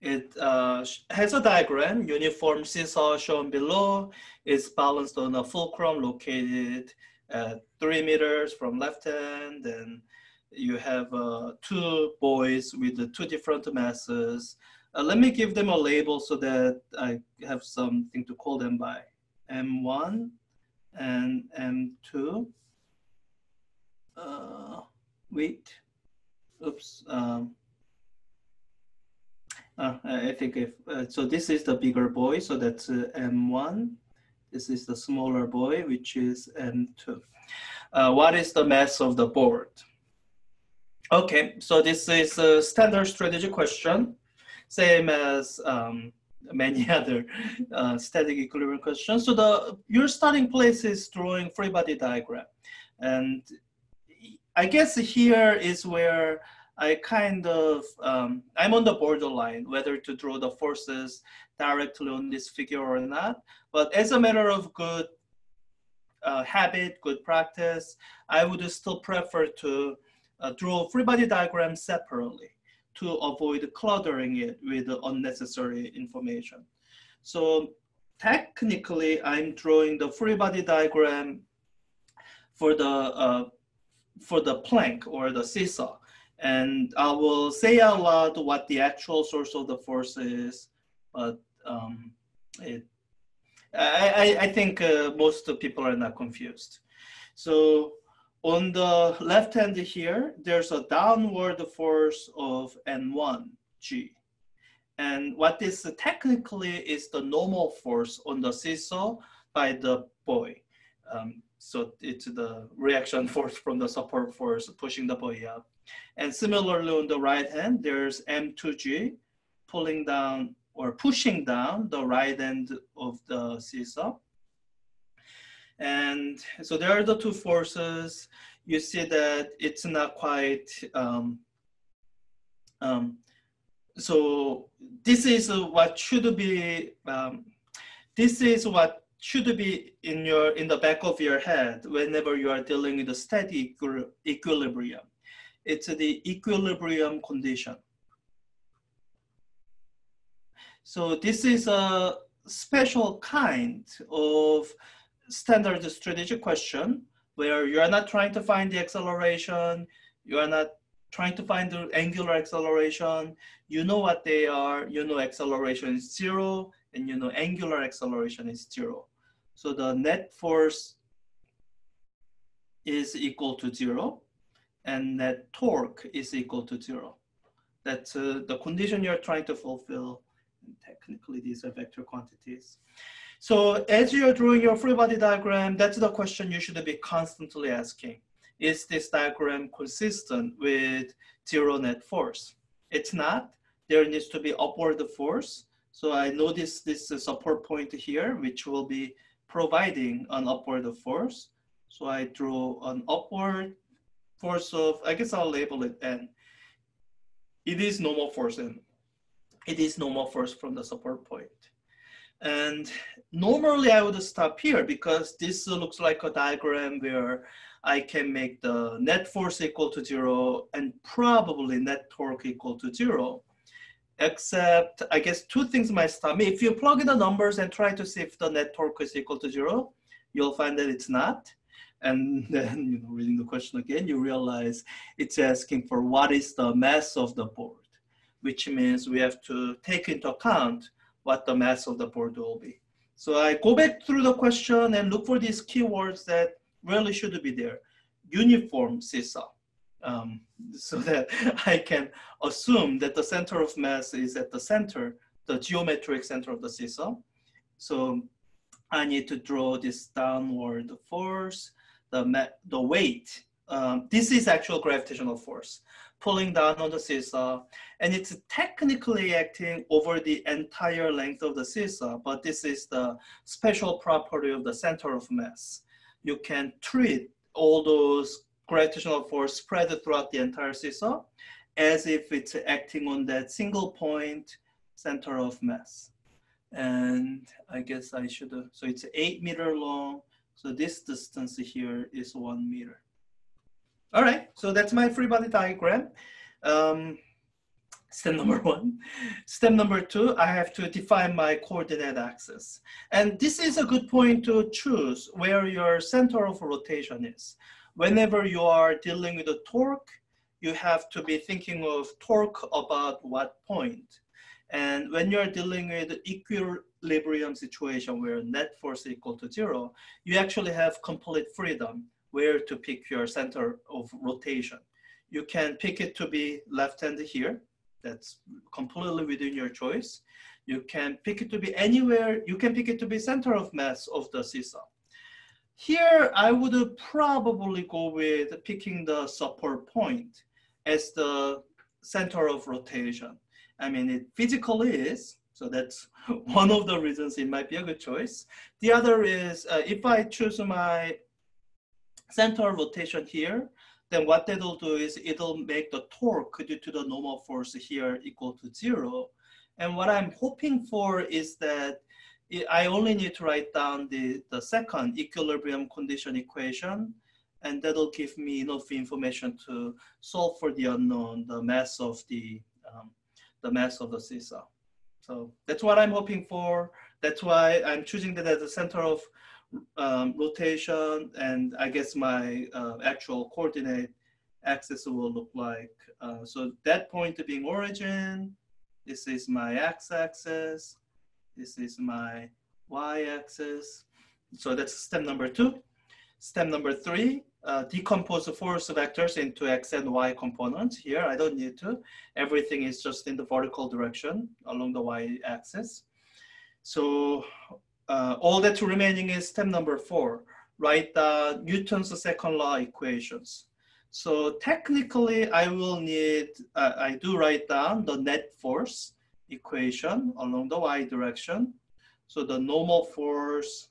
It uh, has a diagram, uniform seesaw shown below. It's balanced on a fulcrum located at three meters from left hand. And you have uh, two boys with two different masses. Uh, let me give them a label so that I have something to call them by. M1 and M2. Uh, wait, oops. Um, uh, I think if, uh, so this is the bigger boy, so that's uh, M1. This is the smaller boy, which is M2. Uh, what is the mass of the board? Okay, so this is a standard strategy question, same as um, many other uh, static equilibrium questions. So the your starting place is drawing free body diagram. And I guess here is where I kind of, um, I'm on the borderline whether to draw the forces directly on this figure or not. But as a matter of good uh, habit, good practice, I would still prefer to uh, draw free body diagram separately to avoid cluttering it with unnecessary information. So technically, I'm drawing the free body diagram for the uh, for the plank or the seesaw and I will say out loud what the actual source of the force is, but um, it, I, I, think uh, most people are not confused. So on the left hand here, there's a downward force of M1G. And what this technically is the normal force on the seesaw by the boy. Um, so it's the reaction force from the support force pushing the boy up. And similarly on the right hand, there's M2G pulling down or pushing down the right end of the seesaw. And so there are the two forces. You see that it's not quite, um, um, so this is what should be, um, this is what should be in your in the back of your head whenever you are dealing with a steady equilibrium it's the equilibrium condition. So this is a special kind of standard strategic question where you are not trying to find the acceleration, you are not trying to find the angular acceleration, you know what they are, you know acceleration is zero, and you know angular acceleration is zero. So the net force is equal to zero and that torque is equal to zero. That's uh, the condition you're trying to fulfill. And technically, these are vector quantities. So as you're drawing your free body diagram, that's the question you should be constantly asking. Is this diagram consistent with zero net force? It's not. There needs to be upward force. So I notice this support point here, which will be providing an upward force. So I draw an upward force of, I guess I'll label it N. It is normal force N. It is normal force from the support point. And normally I would stop here because this looks like a diagram where I can make the net force equal to zero and probably net torque equal to zero. Except I guess two things might stop me. If you plug in the numbers and try to see if the net torque is equal to zero, you'll find that it's not. And then, you know, reading the question again, you realize it's asking for what is the mass of the board, which means we have to take into account what the mass of the board will be. So I go back through the question and look for these keywords that really should be there. Uniform seesaw, um, so that I can assume that the center of mass is at the center, the geometric center of the seesaw. So I need to draw this downward force the, the weight. Um, this is actual gravitational force pulling down on the seesaw and it's technically acting over the entire length of the seesaw, but this is the special property of the center of mass. You can treat all those gravitational force spread throughout the entire seesaw as if it's acting on that single point center of mass. And I guess I should, so it's eight meter long, so this distance here is one meter. All right, so that's my free body diagram. Um, Step number one. Step number two, I have to define my coordinate axis. And this is a good point to choose where your center of rotation is. Whenever you are dealing with a torque, you have to be thinking of torque about what point. And when you're dealing with equilibrium situation where net force is equal to zero, you actually have complete freedom where to pick your center of rotation. You can pick it to be left-handed here, that's completely within your choice. You can pick it to be anywhere. You can pick it to be center of mass of the seesaw. Here, I would probably go with picking the support point as the center of rotation. I mean, it physically is, so that's one of the reasons it might be a good choice. The other is uh, if I choose my center rotation here, then what that'll do is it'll make the torque due to the normal force here equal to zero. And what I'm hoping for is that I only need to write down the, the second equilibrium condition equation, and that'll give me enough information to solve for the unknown, the mass of the, um, the mass of the seesaw. So that's what I'm hoping for. That's why I'm choosing that as the center of um, rotation and I guess my uh, actual coordinate axis will look like. Uh, so that point being origin, this is my x-axis, this is my y-axis. So that's step number two. Step number three, uh, decompose the force vectors into x and y components. Here, I don't need to. Everything is just in the vertical direction along the y-axis. So uh, all that's remaining is step number four, write the Newton's second law equations. So technically I will need, uh, I do write down the net force equation along the y direction. So the normal force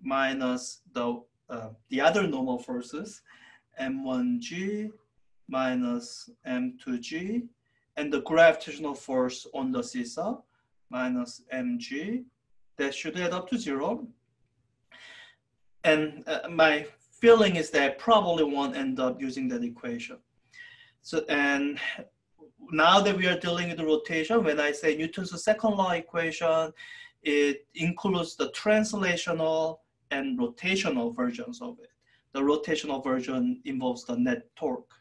minus the, uh, the other normal forces, m1g minus m2g, and the gravitational force on the seesaw minus mg that should add up to zero. And uh, my feeling is that I probably won't end up using that equation. So, and now that we are dealing with the rotation, when I say Newton's second law equation, it includes the translational and rotational versions of it. The rotational version involves the net torque.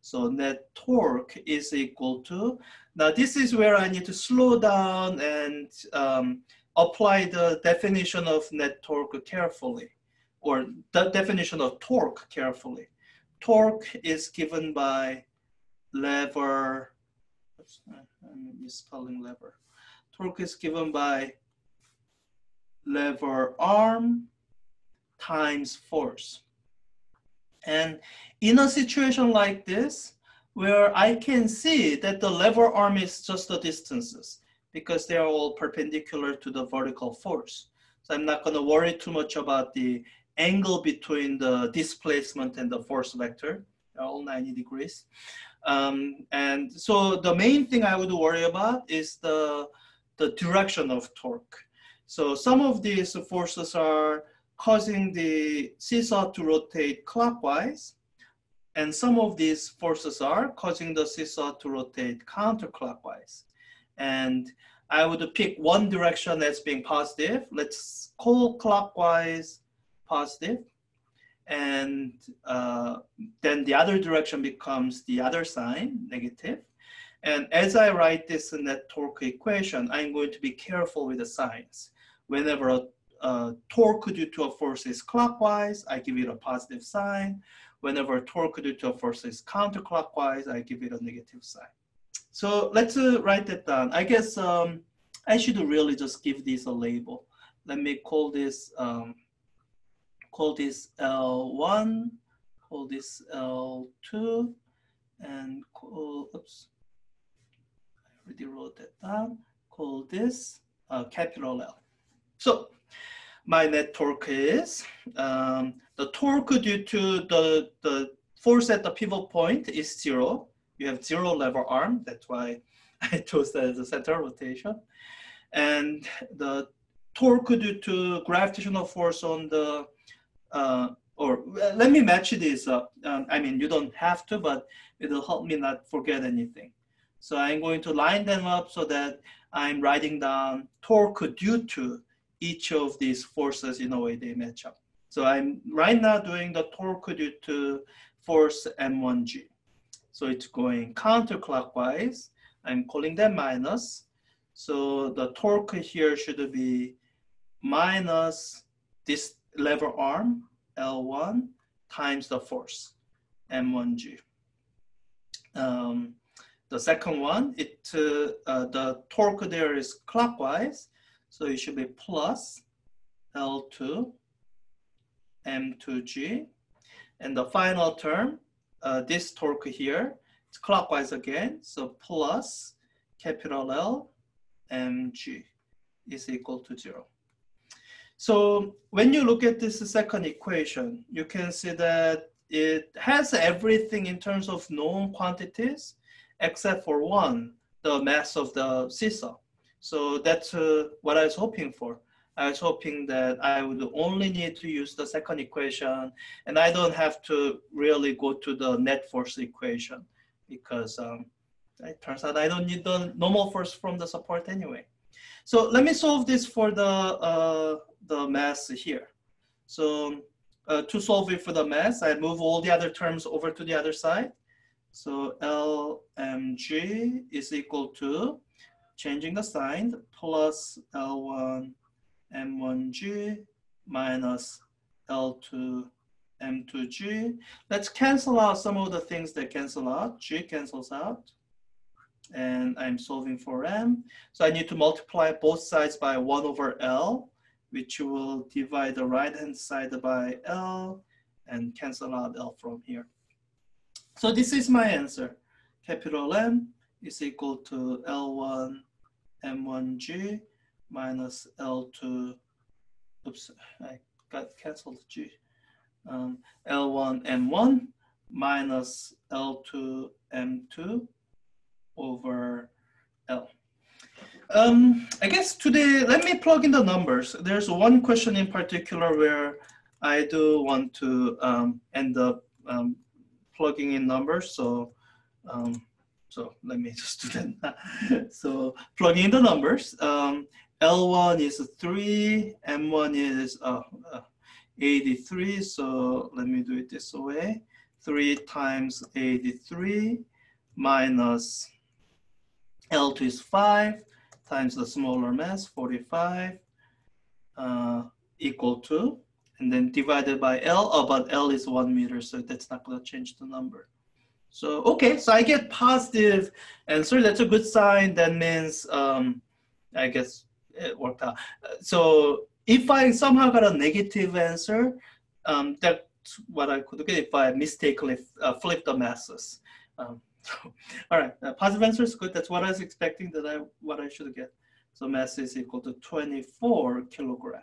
So net torque is equal to, now this is where I need to slow down and um, apply the definition of net torque carefully, or the definition of torque carefully. Torque is given by lever, I'm misspelling lever. Torque is given by lever arm times force. And in a situation like this, where I can see that the lever arm is just the distances, because they are all perpendicular to the vertical force. So I'm not going to worry too much about the angle between the displacement and the force vector. They're all 90 degrees. Um, and so the main thing I would worry about is the, the direction of torque. So some of these forces are causing the seesaw to rotate clockwise, and some of these forces are causing the seesaw to rotate counterclockwise. And I would pick one direction as being positive. Let's call clockwise positive. And uh, then the other direction becomes the other sign, negative. And as I write this net torque equation, I'm going to be careful with the signs. Whenever a, a torque due to a force is clockwise, I give it a positive sign. Whenever torque due to a force is counterclockwise, I give it a negative sign. So let's uh, write that down. I guess um, I should really just give this a label. Let me call this um, call this L1, call this L2, and call, oops, I already wrote that down. Call this uh, capital L. So my net torque is, um, the torque due to the, the force at the pivot point is zero you have zero lever arm. That's why I chose that as a center rotation. And the torque due to gravitational force on the, uh, or let me match this up. Um, I mean, you don't have to, but it'll help me not forget anything. So I'm going to line them up so that I'm writing down torque due to each of these forces in a way they match up. So I'm right now doing the torque due to force M1G. So it's going counterclockwise. I'm calling that minus. So the torque here should be minus this lever arm, L1, times the force, M1G. Um, the second one, it uh, uh, the torque there is clockwise, so it should be plus L2 M2G. And the final term, uh, this torque here, it's clockwise again, so plus capital L mg is equal to zero. So when you look at this second equation, you can see that it has everything in terms of known quantities, except for one, the mass of the seesaw. So that's uh, what I was hoping for. I was hoping that I would only need to use the second equation and I don't have to really go to the net force equation because um, it turns out I don't need the normal force from the support anyway. So let me solve this for the, uh, the mass here. So uh, to solve it for the mass, I move all the other terms over to the other side. So LMG is equal to, changing the sign, plus L1 M1G minus L2 M2G. Let's cancel out some of the things that cancel out. G cancels out. And I'm solving for M. So I need to multiply both sides by 1 over L, which will divide the right-hand side by L and cancel out L from here. So this is my answer. Capital M is equal to L1 M1G minus L2, oops, I got canceled G. Um, L1 M1 minus L2 M2 over L. Um, I guess today, let me plug in the numbers. There's one question in particular where I do want to um, end up um, plugging in numbers. So, um, so let me just do that. so plugging in the numbers. Um, L1 is 3, M1 is uh, uh, 83. So let me do it this way. 3 times 83 minus L2 is 5 times the smaller mass, 45, uh, equal to, and then divided by L, oh, but L is 1 meter, so that's not going to change the number. So, okay, so I get positive answer. That's a good sign. That means, um, I guess, it worked out. So if I somehow got a negative answer, um, that's what I could get if I mistakenly uh, flip the masses. Um, so, all right, uh, positive answer is good. That's what I was expecting that I what I should get. So mass is equal to 24 kilogram.